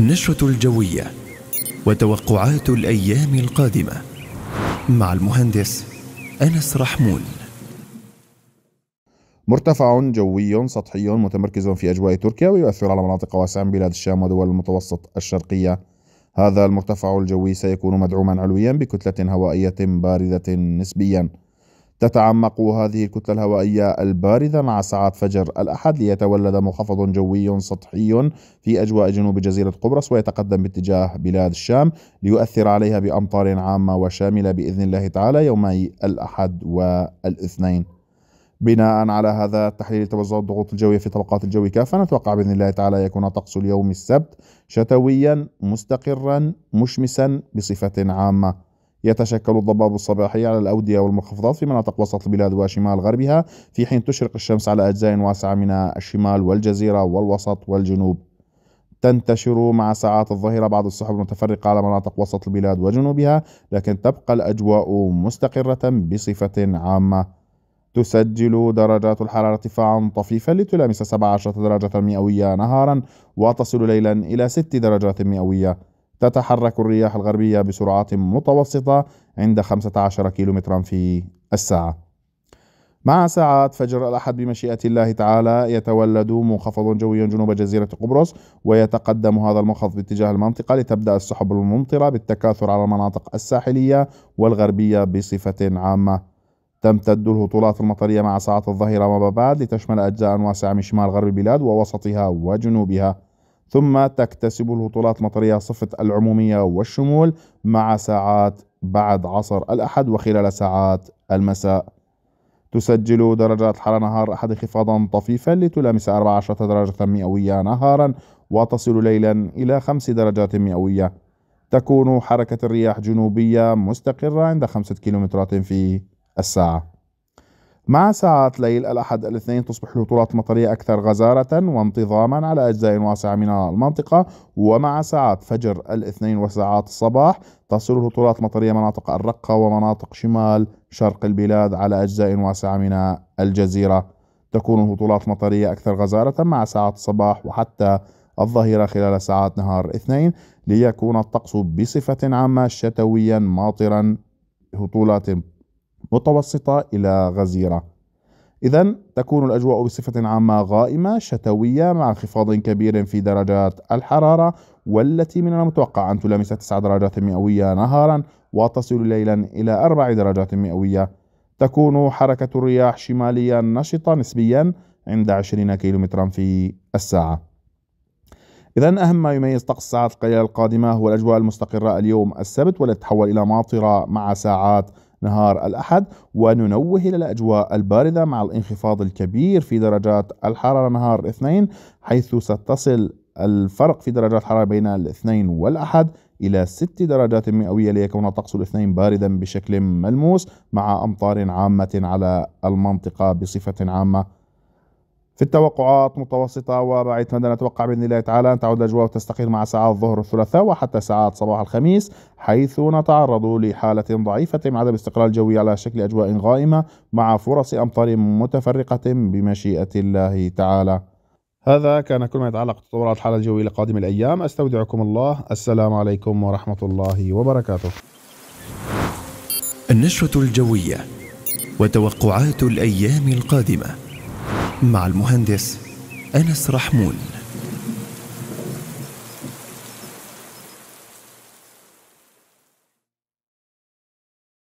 النشرة الجوية وتوقعات الأيام القادمة مع المهندس أنس رحمون. مرتفع جوي سطحي متمركز في أجواء تركيا ويؤثر على مناطق واسعة من بلاد الشام ودول المتوسط الشرقية. هذا المرتفع الجوي سيكون مدعوما علويا بكتلة هوائية باردة نسبيا. تتعمق هذه الكتلة الهوائية الباردة مع ساعات فجر الأحد ليتولد منخفض جوي سطحي في أجواء جنوب جزيرة قبرص ويتقدم باتجاه بلاد الشام ليؤثر عليها بأمطار عامة وشاملة بإذن الله تعالى يومي الأحد والاثنين. بناء على هذا التحليل توزع الضغوط الجوية في طبقات الجو كافة. نتوقع بإذن الله تعالى يكون طقس اليوم السبت شتويا مستقرا مشمسا بصفة عامة. يتشكل الضباب الصباحي على الأودية والمنخفضات في مناطق وسط البلاد وشمال غربها في حين تشرق الشمس على أجزاء واسعة من الشمال والجزيرة والوسط والجنوب. تنتشر مع ساعات الظهيرة بعض السحب المتفرقة على مناطق وسط البلاد وجنوبها لكن تبقى الأجواء مستقرة بصفة عامة. تسجل درجات الحرارة ارتفاعا طفيفا لتلامس 17 درجة مئوية نهارا وتصل ليلا إلى 6 درجات مئوية. تتحرك الرياح الغربية بسرعات متوسطة عند 15 كيلومترا في الساعة. مع ساعات فجر الأحد بمشيئة الله تعالى يتولد منخفض جوي جنوب جزيرة قبرص ويتقدم هذا المنخفض باتجاه المنطقة لتبدأ السحب الممطرة بالتكاثر على المناطق الساحلية والغربية بصفة عامة. تمتد الهطولات المطرية مع ساعات الظهيرة وما بعد لتشمل أجزاء واسعة من شمال غرب البلاد ووسطها وجنوبها. ثم تكتسب الهطولات المطرية صفة العمومية والشمول مع ساعات بعد عصر الأحد وخلال ساعات المساء. تسجل درجات الحرارة نهار أحد انخفاضا طفيفا لتلامس 14 درجة مئوية نهارا وتصل ليلا إلى 5 درجات مئوية. تكون حركة الرياح جنوبية مستقرة عند 5 كيلومترات في الساعة. مع ساعات ليل الأحد الاثنين تصبح الهطولات المطرية أكثر غزارة وانتظاما على أجزاء واسعة من المنطقة ومع ساعات فجر الاثنين وساعات الصباح تصل الهطولات المطرية مناطق الرقة ومناطق شمال شرق البلاد على أجزاء واسعة من الجزيرة. تكون الهطولات المطرية أكثر غزارة مع ساعات الصباح وحتى الظهيرة خلال ساعات نهار الاثنين ليكون الطقس بصفة عامة شتويا ماطرا هطولات متوسطة إلى غزيرة. إذا تكون الأجواء بصفة عامة غائمة شتوية مع انخفاض كبير في درجات الحرارة والتي من المتوقع أن تلامس 9 درجات مئوية نهارا وتصل ليلا إلى 4 درجات مئوية. تكون حركة الرياح شماليا نشطة نسبيا عند 20 كيلومترا في الساعة. إذا أهم ما يميز طقس الساعات القليلة القادمة هو الأجواء المستقرة اليوم. السبت والتي تتحول إلى ماطرة مع ساعات نهار الأحد وننوه إلى الأجواء الباردة مع الانخفاض الكبير في درجات الحرارة نهار الاثنين حيث ستصل الفرق في درجات الحرارة بين الاثنين والأحد إلى ست درجات مئوية ليكون طقس الاثنين باردا بشكل ملموس مع أمطار عامة على المنطقة بصفة عامة. في التوقعات متوسطة وبعيد مدى نتوقع بإذن الله تعالى أن تعود الأجواء وتستقر مع ساعات الظهر الثلاثاء وحتى ساعات صباح الخميس حيث نتعرض لحالة ضعيفة من عدم استقرار الجوي على شكل أجواء غائمة مع فرص أمطار متفرقة بمشيئة الله تعالى. هذا كان كل ما يتعلق بتطورات الحالة الجوية لقادم الأيام. أستودعكم الله. السلام عليكم ورحمة الله وبركاته. النشرة الجوية وتوقعات الأيام القادمة. مع المهندس أنس رحمون.